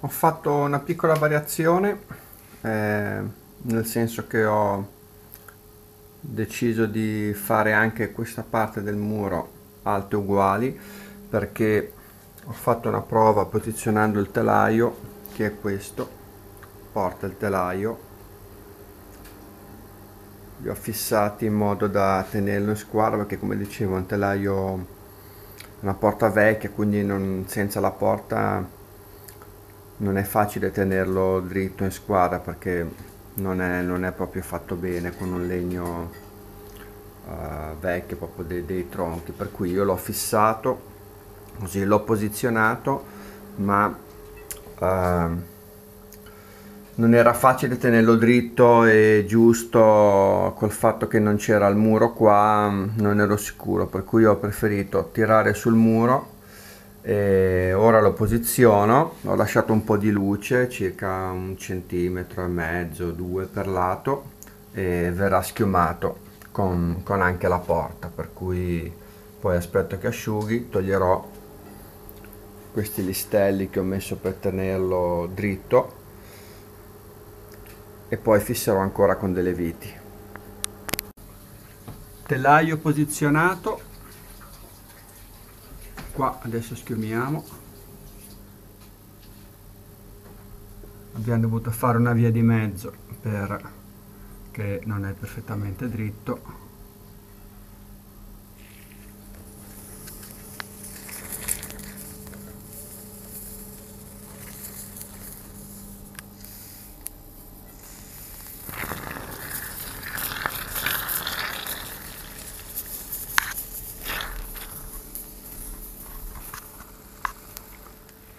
ho fatto una piccola variazione eh, nel senso che ho deciso di fare anche questa parte del muro alte uguali perché ho fatto una prova posizionando il telaio che è questo porta il telaio. Li ho fissati in modo da tenerlo in squadra perché come dicevo è un telaio una porta vecchia quindi non, senza la porta non è facile tenerlo dritto in squadra perché non è, non è proprio fatto bene con un legno uh, vecchio proprio dei, dei tronchi. Per cui io l'ho fissato così l'ho posizionato ma uh, non era facile tenerlo dritto e giusto col fatto che non c'era il muro qua non ero sicuro. Per cui ho preferito tirare sul muro e ora lo posiziono ho lasciato un po' di luce circa un centimetro e mezzo due per lato e verrà schiumato con, con anche la porta per cui poi aspetto che asciughi toglierò questi listelli che ho messo per tenerlo dritto e poi fisserò ancora con delle viti. Telaio posizionato qua adesso schiumiamo abbiamo dovuto fare una via di mezzo perché non è perfettamente dritto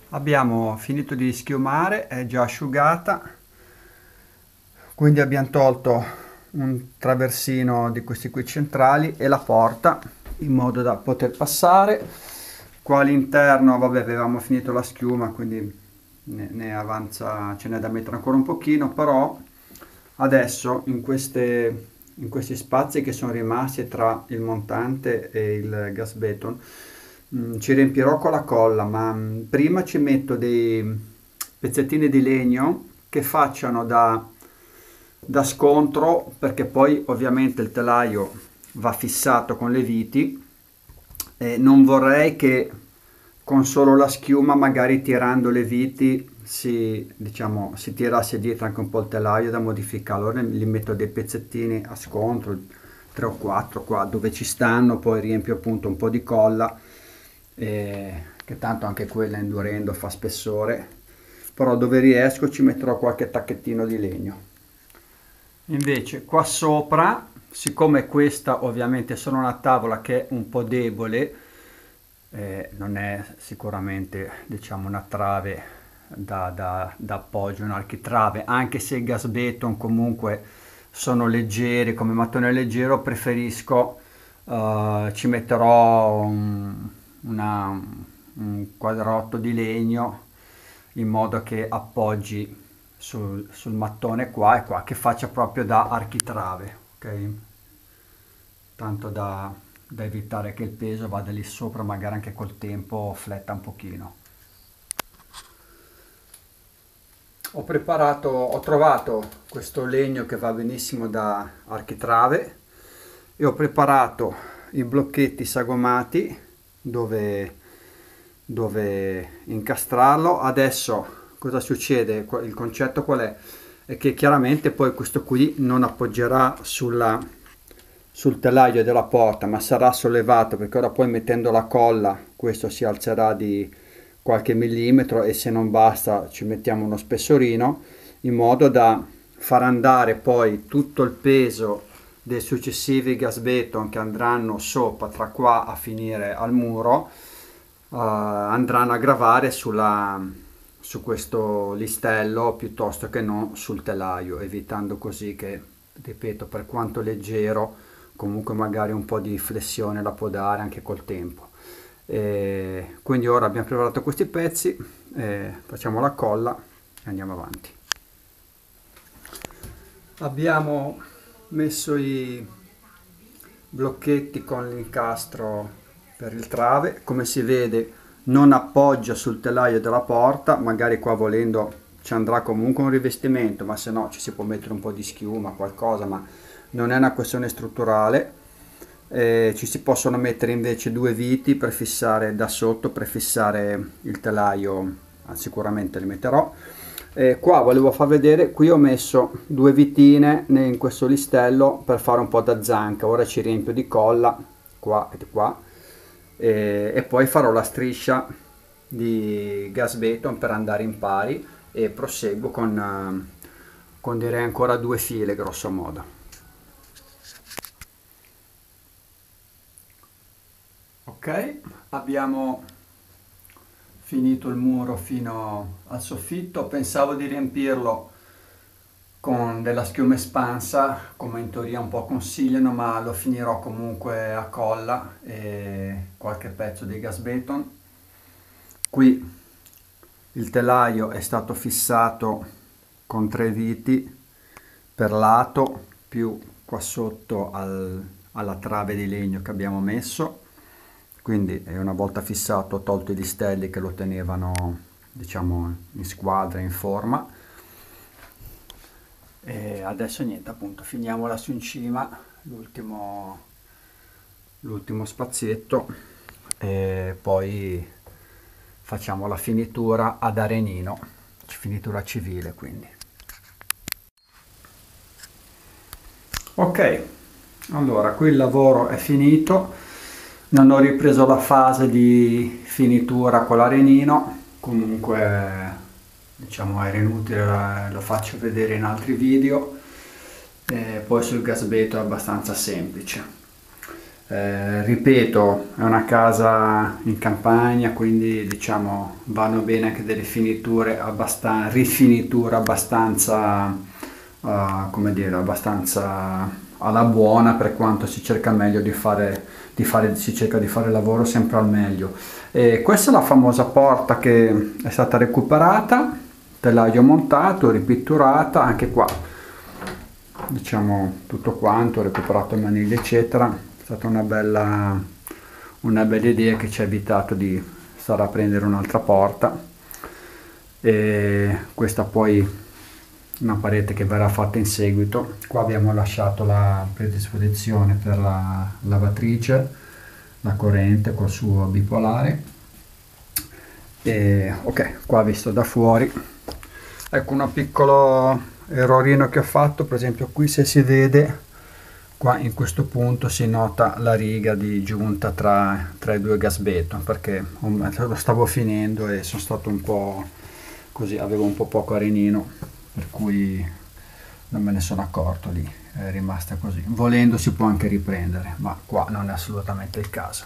abbiamo finito di schiumare è già asciugata. Quindi abbiamo tolto un traversino di questi qui centrali e la porta in modo da poter passare. Qua all'interno vabbè avevamo finito la schiuma quindi ne, ne avanza ce n'è da mettere ancora un pochino però adesso in, queste, in questi spazi che sono rimasti tra il montante e il gas beton Mm, ci riempirò con la colla, ma mm, prima ci metto dei pezzettini di legno che facciano da, da scontro, perché poi ovviamente il telaio va fissato con le viti e non vorrei che con solo la schiuma, magari tirando le viti, si, diciamo, si tirasse dietro anche un po' il telaio da modificare. Allora li metto dei pezzettini a scontro, 3 o 4 qua dove ci stanno, poi riempio appunto un po' di colla eh, che tanto anche quella indurendo fa spessore, però dove riesco ci metterò qualche tacchettino di legno. Invece qua sopra, siccome questa ovviamente è una tavola che è un po' debole, eh, non è sicuramente diciamo una trave da, da, da appoggio, un architrave, anche se i gas beton comunque sono leggeri come mattone leggero, preferisco, uh, ci metterò un, una, un quadrotto di legno in modo che appoggi sul, sul, mattone qua e qua che faccia proprio da architrave ok? Tanto da, da evitare che il peso vada lì sopra magari anche col tempo fletta un pochino. Ho preparato ho trovato questo legno che va benissimo da architrave e ho preparato i blocchetti sagomati dove, dove incastrarlo. Adesso cosa succede? Il concetto qual è? È che chiaramente poi questo qui non appoggerà sulla, sul telaio della porta ma sarà sollevato perché ora poi mettendo la colla questo si alzerà di qualche millimetro e se non basta ci mettiamo uno spessorino in modo da far andare poi tutto il peso dei successivi gas beton che andranno sopra tra qua a finire al muro uh, andranno a gravare sulla, su questo listello piuttosto che non sul telaio evitando così che ripeto per quanto leggero comunque magari un po' di flessione la può dare anche col tempo. E quindi ora abbiamo preparato questi pezzi facciamo la colla e andiamo avanti. Abbiamo messo i blocchetti con l'incastro per il trave come si vede non appoggia sul telaio della porta, magari qua volendo ci andrà comunque un rivestimento, ma se no ci si può mettere un po' di schiuma, qualcosa, ma non è una questione strutturale. Eh, ci si possono mettere invece due viti per fissare da sotto, per fissare il telaio, ah, sicuramente li metterò. Eh, qua volevo far vedere, qui ho messo due vitine in questo listello per fare un po' da zanca, ora ci riempio di colla, qua e qua, e, e poi farò la striscia di gas beton per andare in pari e proseguo con, uh, con direi ancora due file grosso modo. Ok, abbiamo finito il muro fino al soffitto, pensavo di riempirlo con della schiuma espansa come in teoria un po' consigliano ma lo finirò comunque a colla e qualche pezzo di gas beton. Qui il telaio è stato fissato con tre viti per lato più qua sotto al, alla trave di legno che abbiamo messo quindi una volta fissato ho tolto i listelli che lo tenevano diciamo in squadra in forma. E adesso niente appunto finiamo lassù in cima l'ultimo l'ultimo spazietto. E poi facciamo la finitura ad arenino finitura civile quindi. Ok allora qui il lavoro è finito non ho ripreso la fase di finitura con l'arenino. Comunque diciamo era inutile lo faccio vedere in altri video. E poi sul gasbeto è abbastanza semplice. Eh, ripeto, è una casa in campagna, quindi diciamo vanno bene anche delle finiture abbastanza, rifiniture abbastanza, uh, come dire, abbastanza alla buona per quanto si cerca meglio di fare, di fare, si cerca di fare lavoro sempre al meglio. E questa è la famosa porta che è stata recuperata, telaio montato, ripitturata, anche qua. Diciamo tutto quanto, recuperato maniglie eccetera. Stata una bella, una bella idea che ci ha evitato di stare a prendere un'altra porta. E questa poi una parete che verrà fatta in seguito. Qua abbiamo lasciato la predisposizione per la lavatrice la corrente col suo bipolare. E ok qua visto da fuori. Ecco un piccolo errorino che ho fatto. Per esempio qui se si vede qua in questo punto si nota la riga di giunta tra, tra i due gasbeton perché lo stavo finendo e sono stato un po' così avevo un po' poco arenino per cui non me ne sono accorto lì è rimasta così volendo si può anche riprendere ma qua non è assolutamente il caso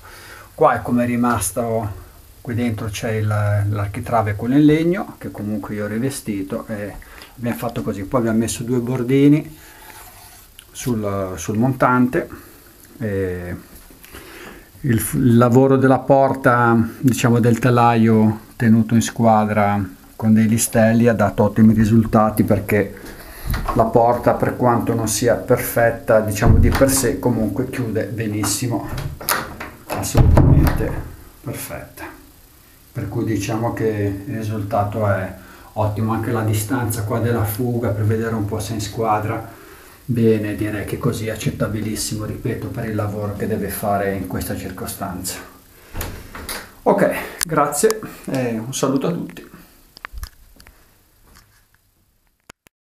qua è come è rimasto qui dentro c'è l'architrave con il legno che comunque io ho rivestito e abbiamo fatto così poi abbiamo messo due bordini sul, sul montante. il, il, lavoro della porta, diciamo del telaio tenuto in squadra con dei listelli ha dato ottimi risultati perché la porta per quanto non sia perfetta diciamo di per sé comunque chiude benissimo assolutamente perfetta per cui diciamo che il risultato è ottimo anche la distanza qua della fuga per vedere un po' se in squadra Bene, direi che così è accettabilissimo, ripeto, per il lavoro che deve fare in questa circostanza. Ok, grazie e un saluto a tutti.